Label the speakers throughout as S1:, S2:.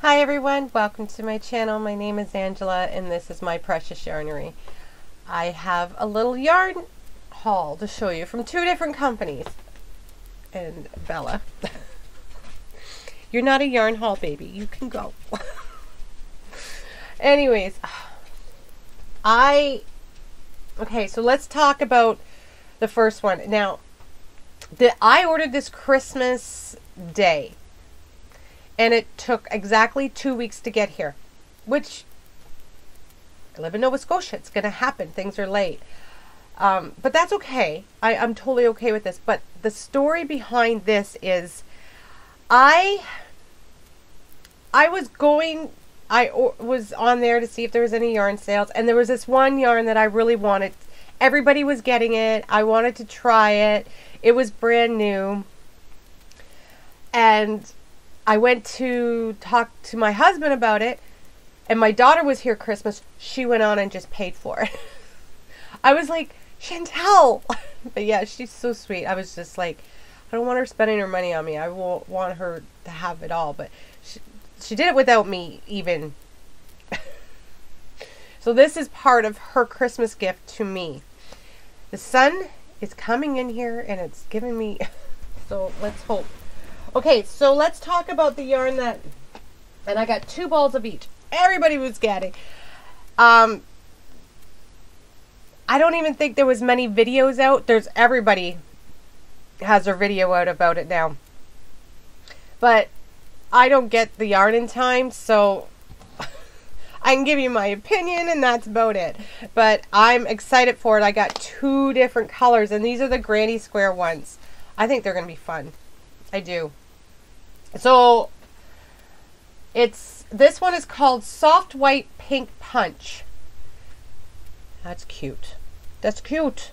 S1: Hi everyone, welcome to my channel. My name is Angela and this is my precious yarnery. I have a little yarn haul to show you from two different companies. And Bella, you're not a yarn haul baby. You can go. Anyways, I okay, so let's talk about the first one. Now, the I ordered this Christmas day and it took exactly two weeks to get here, which I live in Nova Scotia. It's going to happen. Things are late. Um, but that's okay. I, I'm totally okay with this. But the story behind this is I I was going I was on there to see if there was any yarn sales and there was this one yarn that I really wanted. Everybody was getting it. I wanted to try it. It was brand new. And I went to talk to my husband about it, and my daughter was here Christmas. She went on and just paid for it. I was like, Chantel! but yeah, she's so sweet. I was just like, I don't want her spending her money on me. I won't want her to have it all. But she, she did it without me even. so this is part of her Christmas gift to me. The sun is coming in here and it's giving me. so let's hope. Okay, so let's talk about the yarn that, and I got two balls of each. Everybody was getting. Um, I don't even think there was many videos out. There's everybody has their video out about it now. But I don't get the yarn in time, so I can give you my opinion and that's about it. But I'm excited for it. I got two different colors and these are the granny square ones. I think they're going to be fun. I do. So it's this one is called Soft White Pink Punch. That's cute. That's cute.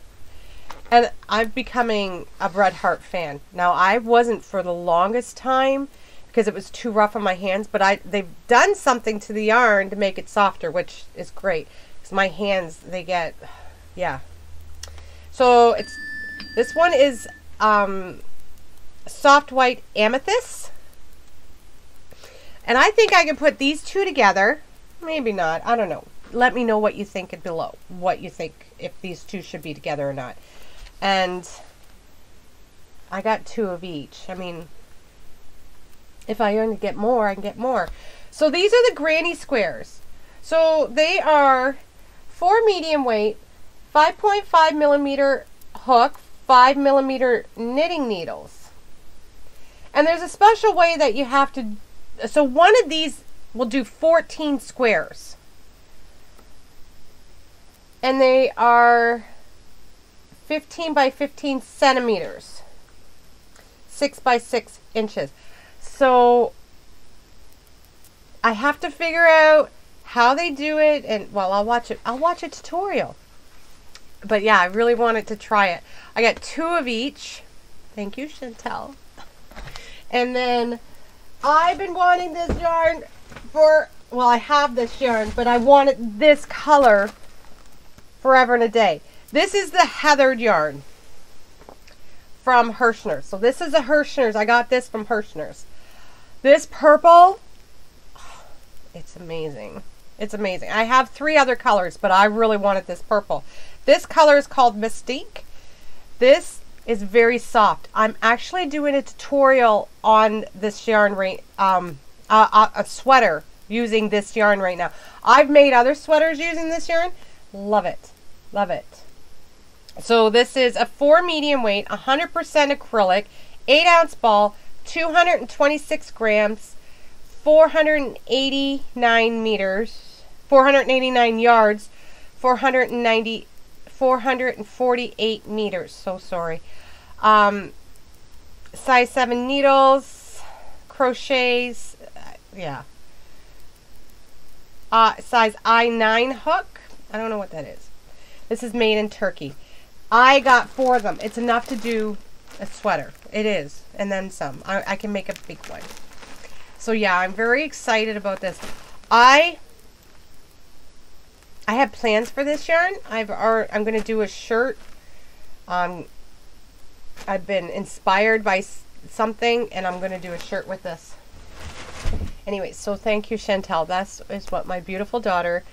S1: And I'm becoming a Red Heart fan. Now I wasn't for the longest time because it was too rough on my hands, but I they've done something to the yarn to make it softer, which is great. Because my hands they get yeah. So it's this one is um, soft white amethyst. And I think I can put these two together. Maybe not. I don't know. Let me know what you think below. What you think if these two should be together or not. And I got two of each. I mean, if I earn to get more, I can get more. So these are the granny squares. So they are four medium weight, 5.5 millimeter hook, 5 millimeter knitting needles. And there's a special way that you have to so one of these will do 14 squares. And they are 15 by 15 centimeters. 6 by 6 inches. So I have to figure out how they do it and well I'll watch it I'll watch a tutorial. But yeah, I really wanted to try it. I got two of each. Thank you, Chantel. And then I've been wanting this yarn for, well, I have this yarn, but I wanted this color forever and a day. This is the heathered yarn from Herrschner's. So this is a Herrschner's. I got this from Herrschner's. This purple, it's amazing. It's amazing. I have three other colors, but I really wanted this purple. This color is called Mystique. This is very soft. I'm actually doing a tutorial on this yarn right, um, uh, a sweater using this yarn right now. I've made other sweaters using this yarn. Love it. Love it. So this is a 4 medium weight, 100% acrylic, 8 ounce ball, 226 grams, 489 meters, 489 yards, 490 448 meters. So sorry. Um, size 7 needles, crochets, uh, yeah. Uh, size I9 hook. I don't know what that is. This is made in Turkey. I got four of them. It's enough to do a sweater. It is. And then some. I, I can make a big one. So yeah, I'm very excited about this. I I have plans for this yarn. I've already, I'm going to do a shirt. Um, I've been inspired by something and I'm going to do a shirt with this. Anyway, so thank you, Chantel. That is what my beautiful daughter,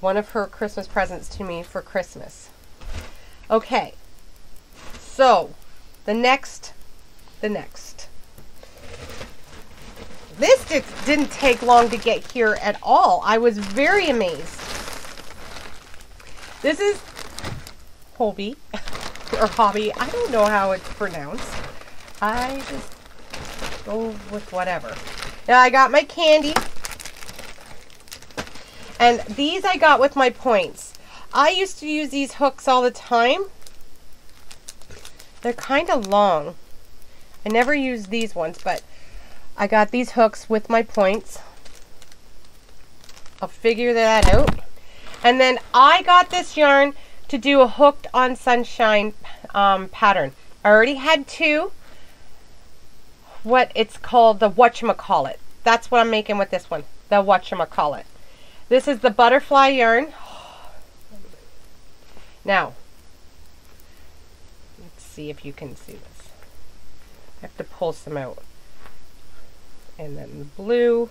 S1: one of her Christmas presents to me for Christmas. Okay, so the next, the next. This didn't take long to get here at all. I was very amazed. This is Hobie or Hobby. I don't know how it's pronounced. I just go with whatever. Now I got my candy. And these I got with my points. I used to use these hooks all the time. They're kind of long. I never use these ones, but I got these hooks with my points. I'll figure that out. And then I got this yarn to do a hooked on sunshine um, pattern. I already had two. What it's called the whatchamacallit. That's what I'm making with this one. The whatchamacallit. This is the butterfly yarn. Now, see if you can see this. I have to pull some out. And then the blue.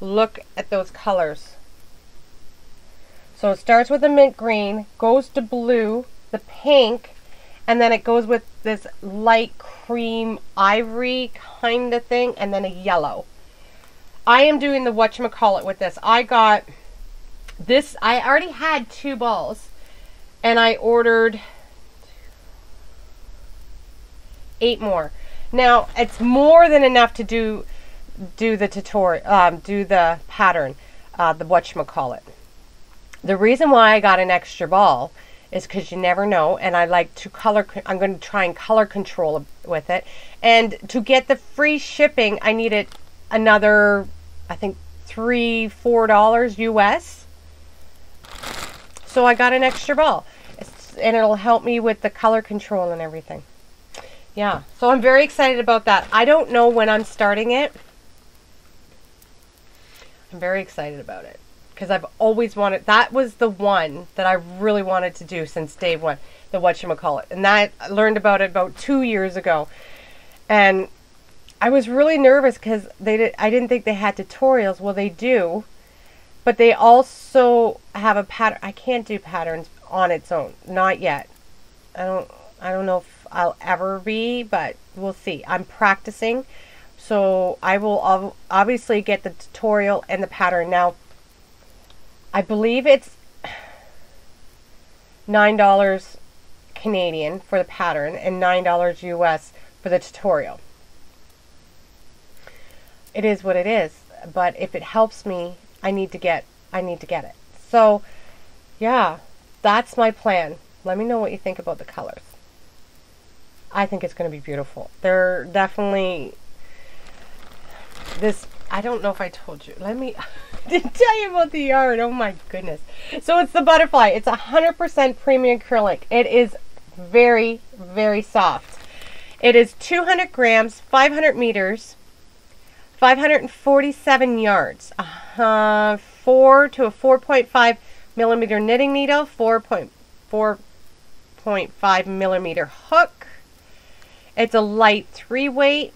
S1: Look at those colors. So it starts with a mint green, goes to blue, the pink, and then it goes with this light cream ivory kind of thing, and then a yellow. I am doing the whatchamacallit with this. I got this, I already had two balls and I ordered eight more. Now it's more than enough to do do the tutorial, um, do the pattern, uh, the whatchamacallit. The reason why I got an extra ball is because you never know, and I like to color. I'm going to try and color control with it, and to get the free shipping, I needed another, I think three, four dollars US. So I got an extra ball and it'll help me with the color control and everything. Yeah, so I'm very excited about that. I don't know when I'm starting it. I'm very excited about it because I've always wanted, that was the one that I really wanted to do since day one, the what you call it, And that, I learned about it about two years ago. And I was really nervous because they did, I didn't think they had tutorials. Well, they do. But they also have a pattern. I can't do patterns on its own. Not yet. I don't I don't know if I'll ever be, but we'll see. I'm practicing. So I will obviously get the tutorial and the pattern. Now, I believe it's $9 Canadian for the pattern and $9 US for the tutorial. It is what it is, but if it helps me, I need to get I need to get it. So, yeah, that's my plan. Let me know what you think about the colors. I think it's going to be beautiful. They're definitely this. I don't know if I told you. Let me didn't tell you about the yarn. Oh my goodness. So it's the butterfly. It's a 100% premium acrylic. It is very, very soft. It is 200 grams, 500 meters, 547 yards, uh, 4 to a 4.5 millimeter knitting needle, 4.4.5 millimeter hook. It's a light three weight.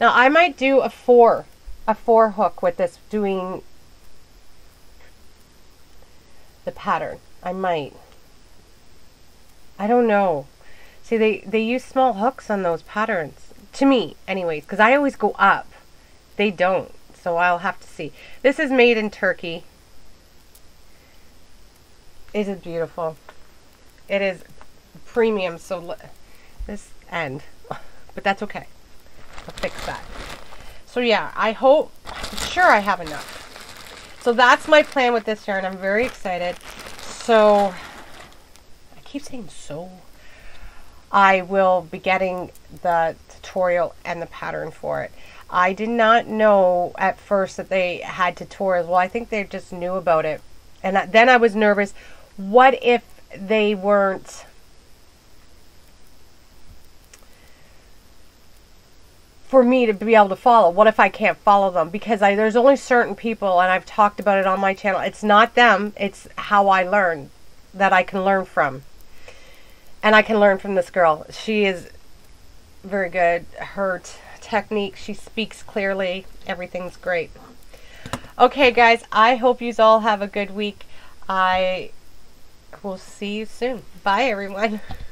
S1: Now I might do a four, a four hook with this doing the pattern. I might. I don't know. See, they, they use small hooks on those patterns. To me, anyways, because I always go up. They don't. So I'll have to see. This is made in Turkey. It is beautiful. It is premium, so this end. But that's okay. I'll fix that. So yeah, I hope, I'm sure I have enough. So that's my plan with this yarn. I'm very excited. So, I keep saying so. I will be getting the tutorial and the pattern for it. I did not know at first that they had tutorials. Well, I think they just knew about it. And then I was nervous what if they weren't for me to be able to follow. What if I can't follow them? Because I, there's only certain people, and I've talked about it on my channel. It's not them, it's how I learn that I can learn from. And I can learn from this girl. She is very good. Her technique, she speaks clearly. Everything's great. Okay, guys, I hope you all have a good week. I will see you soon. Bye, everyone.